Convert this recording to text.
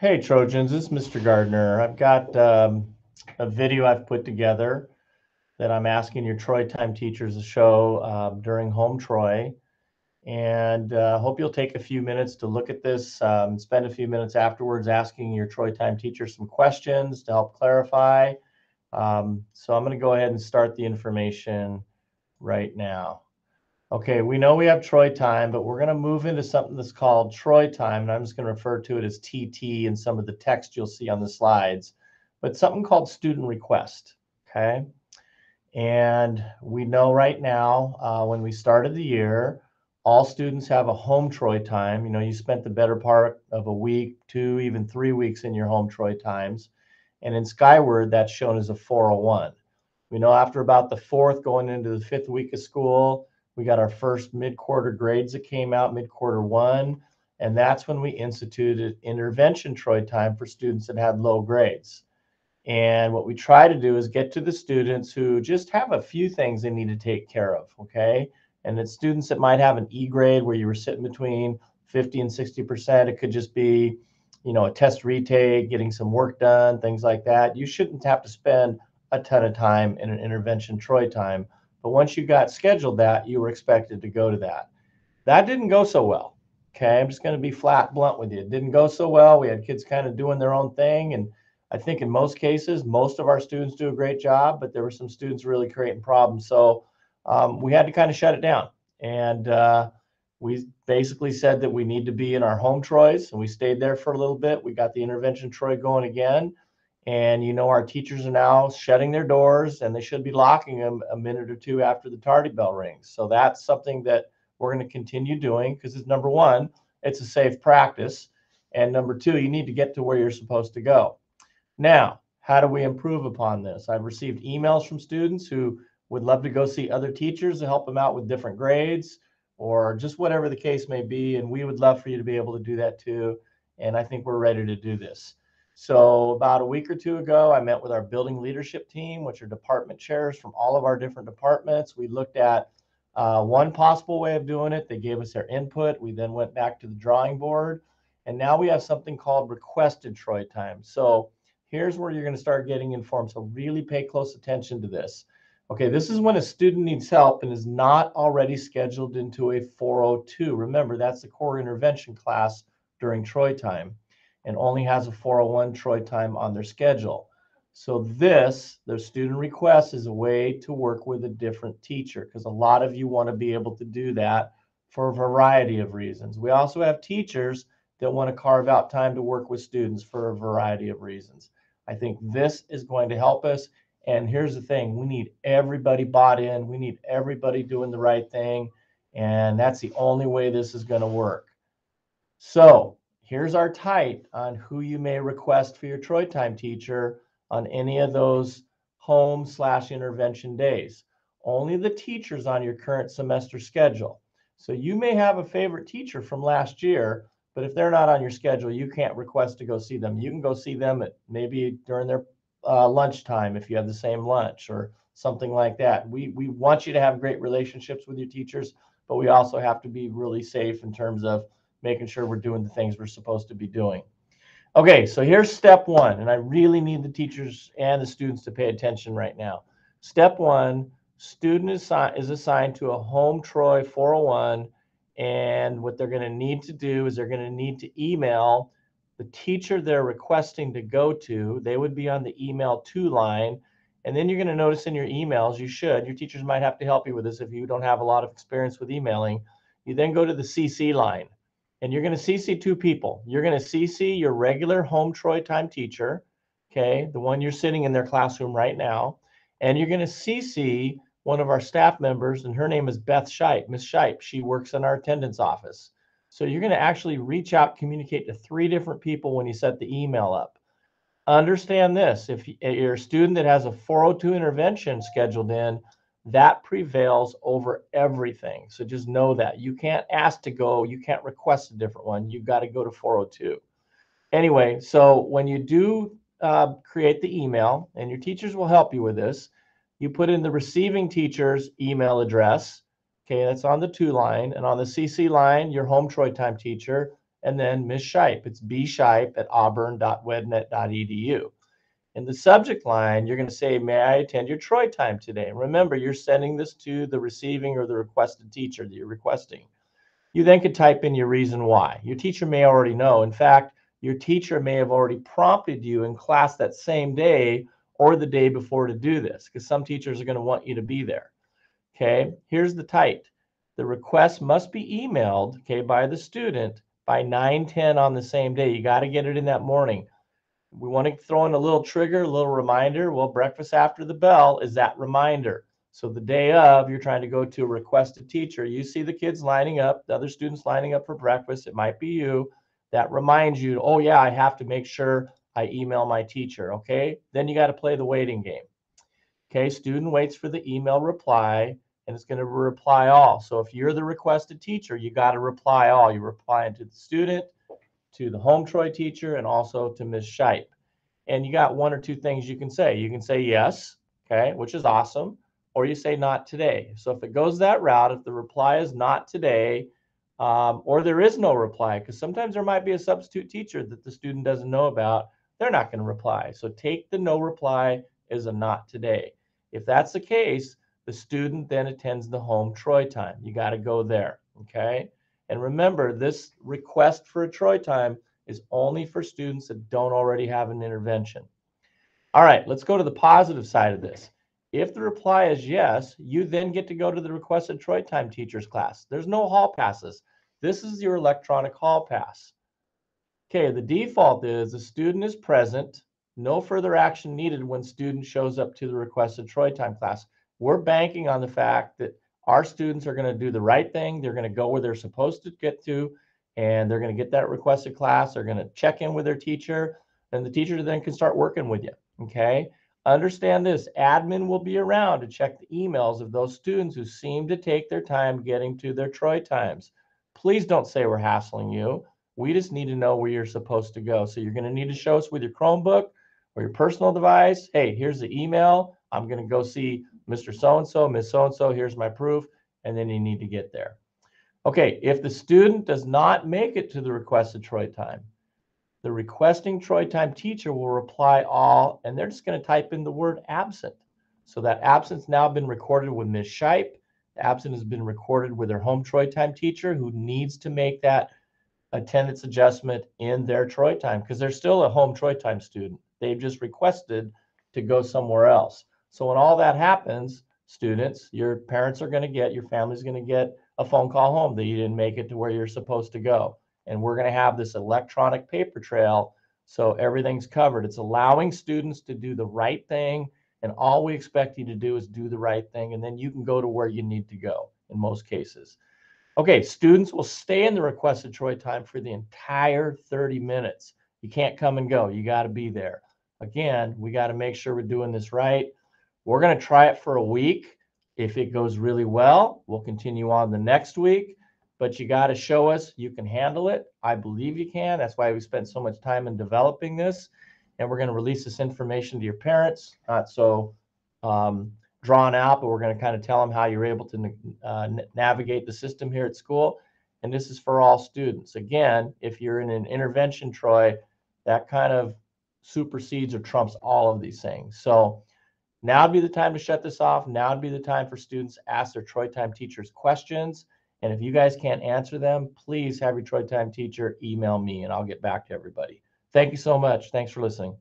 Hey Trojans, this is Mr. Gardner. I've got um, a video I've put together that I'm asking your Troy Time teachers to show um, during Home Troy. And uh, hope you'll take a few minutes to look at this, um, spend a few minutes afterwards asking your Troy Time teacher some questions to help clarify. Um, so I'm going to go ahead and start the information right now. Okay, we know we have Troy time, but we're going to move into something that's called Troy time, and I'm just going to refer to it as TT in some of the text you'll see on the slides, but something called student request, okay? And we know right now, uh, when we started the year, all students have a home Troy time. You know, you spent the better part of a week, two, even three weeks in your home Troy times. And in Skyward, that's shown as a 401. We know after about the fourth going into the fifth week of school, we got our first mid-quarter grades that came out mid-quarter one, and that's when we instituted intervention Troy time for students that had low grades. And what we try to do is get to the students who just have a few things they need to take care of, okay? And it's students that might have an E grade where you were sitting between 50 and 60%. It could just be, you know, a test retake, getting some work done, things like that. You shouldn't have to spend a ton of time in an intervention Troy time but once you got scheduled that, you were expected to go to that. That didn't go so well. Okay. I'm just going to be flat blunt with you. It didn't go so well. We had kids kind of doing their own thing. And I think in most cases, most of our students do a great job, but there were some students really creating problems. So um, we had to kind of shut it down. And uh, we basically said that we need to be in our home Troys. And we stayed there for a little bit. We got the intervention Troy going again. And you know, our teachers are now shutting their doors and they should be locking them a minute or two after the tardy bell rings. So that's something that we're going to continue doing because it's number one, it's a safe practice. And number two, you need to get to where you're supposed to go. Now, how do we improve upon this? I've received emails from students who would love to go see other teachers to help them out with different grades or just whatever the case may be. And we would love for you to be able to do that too. And I think we're ready to do this. So about a week or two ago, I met with our building leadership team, which are department chairs from all of our different departments. We looked at uh, one possible way of doing it. They gave us their input. We then went back to the drawing board. And now we have something called requested Troy time. So here's where you're going to start getting informed. So really pay close attention to this. Okay, this is when a student needs help and is not already scheduled into a 402. Remember, that's the core intervention class during Troy time and only has a 401 Troy time on their schedule. So this, the student request is a way to work with a different teacher because a lot of you want to be able to do that for a variety of reasons. We also have teachers that want to carve out time to work with students for a variety of reasons. I think this is going to help us. And here's the thing, we need everybody bought in. We need everybody doing the right thing. And that's the only way this is going to work. So here's our type on who you may request for your Troy Time teacher on any of those home slash intervention days. Only the teachers on your current semester schedule. So you may have a favorite teacher from last year, but if they're not on your schedule, you can't request to go see them. You can go see them at maybe during their uh, lunchtime if you have the same lunch or something like that. We we want you to have great relationships with your teachers, but we also have to be really safe in terms of making sure we're doing the things we're supposed to be doing. Okay, so here's step one, and I really need the teachers and the students to pay attention right now. Step one, student is, is assigned to a home Troy 401, and what they're going to need to do is they're going to need to email the teacher they're requesting to go to. They would be on the email to line. And then you're going to notice in your emails, you should, your teachers might have to help you with this if you don't have a lot of experience with emailing. You then go to the CC line and you're going to CC two people. You're going to CC your regular home Troy time teacher, okay, the one you're sitting in their classroom right now, and you're going to CC one of our staff members, and her name is Beth Shipe, Miss Shipe. She works in our attendance office. So you're going to actually reach out, communicate to three different people when you set the email up. Understand this: if eh, you're a student that has a 402 intervention scheduled in, that prevails over everything. So just know that you can't ask to go, you can't request a different one. You've got to go to 402. Anyway, so when you do uh, create the email, and your teachers will help you with this, you put in the receiving teacher's email address. Okay, that's on the to line, and on the CC line, your home Troy time teacher, and then Ms. Shipe. It's bshipe at auburn.wednet.edu. In the subject line, you're going to say, May I attend your Troy time today? Remember, you're sending this to the receiving or the requested teacher that you're requesting. You then could type in your reason why. Your teacher may already know. In fact, your teacher may have already prompted you in class that same day or the day before to do this because some teachers are going to want you to be there. Okay, here's the tight. The request must be emailed, okay, by the student by 9 10 on the same day. You got to get it in that morning. We want to throw in a little trigger, a little reminder. Well, breakfast after the bell is that reminder. So the day of, you're trying to go to request a teacher. You see the kids lining up, the other students lining up for breakfast. It might be you. That reminds you, oh, yeah, I have to make sure I email my teacher. Okay. Then you got to play the waiting game. Okay. Student waits for the email reply and it's going to reply all. So if you're the requested teacher, you got to reply all. You're replying to the student, to the home Troy teacher, and also to Ms. Shipe. And you got one or two things you can say. You can say yes, okay, which is awesome, or you say not today. So if it goes that route, if the reply is not today, um, or there is no reply, because sometimes there might be a substitute teacher that the student doesn't know about, they're not going to reply. So take the no reply as a not today. If that's the case, the student then attends the home Troy time. You got to go there. Okay. And remember, this request for a Troy time is only for students that don't already have an intervention. All right, let's go to the positive side of this. If the reply is yes, you then get to go to the requested Troy time teachers class. There's no hall passes. This is your electronic hall pass. Okay, the default is the student is present, no further action needed when student shows up to the requested Troy time class we're banking on the fact that our students are going to do the right thing. They're going to go where they're supposed to get to, and they're going to get that requested class. They're going to check in with their teacher, and the teacher then can start working with you. Okay. Understand this admin will be around to check the emails of those students who seem to take their time getting to their Troy times. Please don't say we're hassling you. We just need to know where you're supposed to go. So you're going to need to show us with your Chromebook or your personal device. Hey, here's the email. I'm going to go see Mr. So-and-so, Miss So-and-so, here's my proof, and then you need to get there. Okay, if the student does not make it to the requested Troy time, the requesting Troy time teacher will reply all, and they're just going to type in the word absent. So that absence now been recorded with Ms. Shipe. The absent has been recorded with their home Troy time teacher who needs to make that attendance adjustment in their Troy time because they're still a home Troy time student. They've just requested to go somewhere else. So when all that happens, students, your parents are going to get, your family's going to get a phone call home that you didn't make it to where you're supposed to go. And we're going to have this electronic paper trail so everything's covered. It's allowing students to do the right thing. And all we expect you to do is do the right thing. And then you can go to where you need to go in most cases. Okay, students will stay in the requested Troy time for the entire 30 minutes. You can't come and go. You got to be there. Again, we got to make sure we're doing this right. We're going to try it for a week. If it goes really well, we'll continue on the next week. But you got to show us you can handle it. I believe you can. That's why we spent so much time in developing this. And we're going to release this information to your parents, not so um, drawn out, but we're going to kind of tell them how you're able to uh, navigate the system here at school. And this is for all students. Again, if you're in an intervention, Troy, that kind of supersedes or trumps all of these things. So now would be the time to shut this off. Now would be the time for students to ask their Troy Time teachers questions. And if you guys can't answer them, please have your Troy Time teacher email me and I'll get back to everybody. Thank you so much. Thanks for listening.